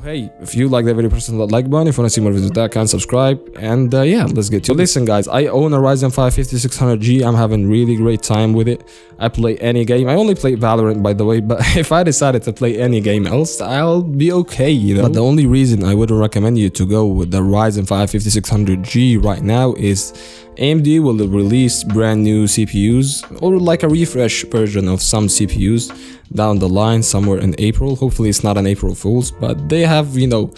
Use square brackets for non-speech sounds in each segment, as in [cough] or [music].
Hey, if you like the video, press that like button. If you want to see more videos that can subscribe. And uh, yeah, let's get to it. Listen, guys, I own a Ryzen 5 5600G. I'm having really great time with it. I play any game. I only play Valorant, by the way, but [laughs] if I decided to play any game else, I'll be okay, you know. But the only reason I wouldn't recommend you to go with the Ryzen 5 5600G right now is AMD will release brand new CPUs or like a refresh version of some CPUs down the line somewhere in April. Hopefully it's not an April Fool's, but they have, you know,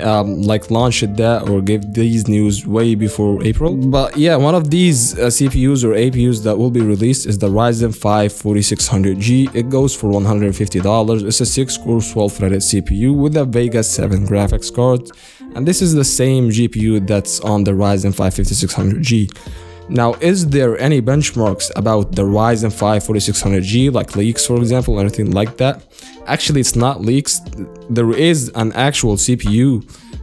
um, like launched that or gave these news way before April. But yeah, one of these uh, CPUs or APUs that will be released is the Ryzen 5 4600G. It goes for $150. It's a 6-core 12-threaded CPU with a Vega 7 graphics card and this is the same GPU that's on the Ryzen 5 5600G. Now, is there any benchmarks about the Ryzen 5 4600G, like leaks for example, or anything like that? Actually, it's not leaks. There is an actual CPU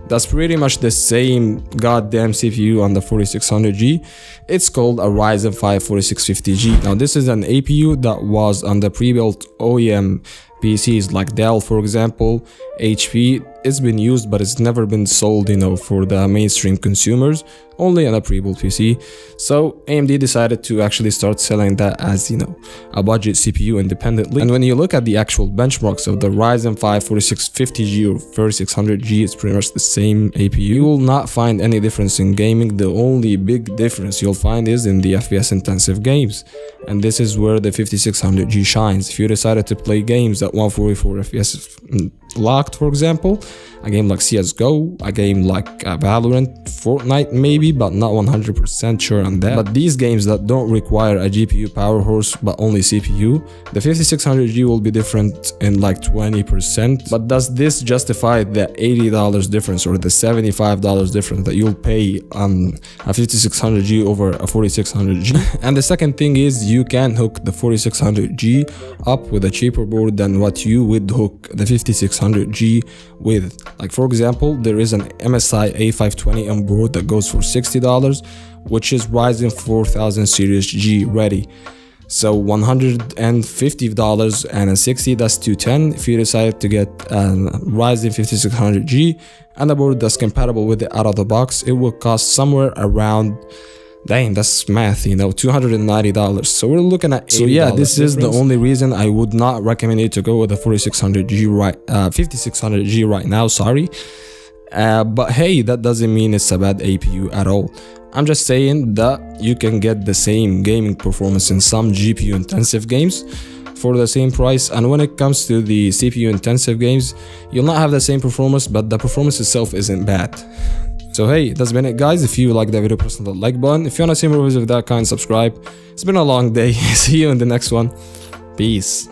that's pretty much the same goddamn CPU on the 4600G. It's called a Ryzen 5 4650G. Now, this is an APU that was on the pre-built OEM PCs like Dell, for example, HP, it's been used but it's never been sold, you know, for the mainstream consumers, only on a pre-built PC. So AMD decided to actually start selling that as, you know, a budget CPU independently. And when you look at the actual benchmarks of the Ryzen 5 4650G or 3600G, it's pretty much the same APU. You will not find any difference in gaming. The only big difference you'll find is in the FPS intensive games. And this is where the 5600G shines. If you decided to play games at 144 FPS locked, for example, a game like CSGO, a game like uh, Valorant, Fortnite maybe, but not 100% sure on that. But these games that don't require a GPU power horse but only CPU, the 5600G will be different in like 20%. But does this justify the $80 difference or the $75 difference that you'll pay on a 5600G over a 4600G? [laughs] and the second thing is you can hook the 4600G up with a cheaper board than what you would hook the 5600G with. Like for example, there is an MSI A520 on board that goes for $60, which is Ryzen 4000 Series G ready. So $150 and a 60 that's 210 if you decide to get a Ryzen 5600G and a board that's compatible with it out of the box it will cost somewhere around Dang, that's math, you know, $290. So we're looking at So yeah, this difference. is the only reason I would not recommend you to go with the 4600G right, uh, 5600G right now, sorry. Uh, but hey, that doesn't mean it's a bad APU at all. I'm just saying that you can get the same gaming performance in some GPU intensive games for the same price and when it comes to the CPU intensive games you'll not have the same performance but the performance itself isn't bad so hey, that's been it guys. If you like the video, press the like button. If you wanna see more videos of that kind, subscribe. It's been a long day. [laughs] see you in the next one. Peace.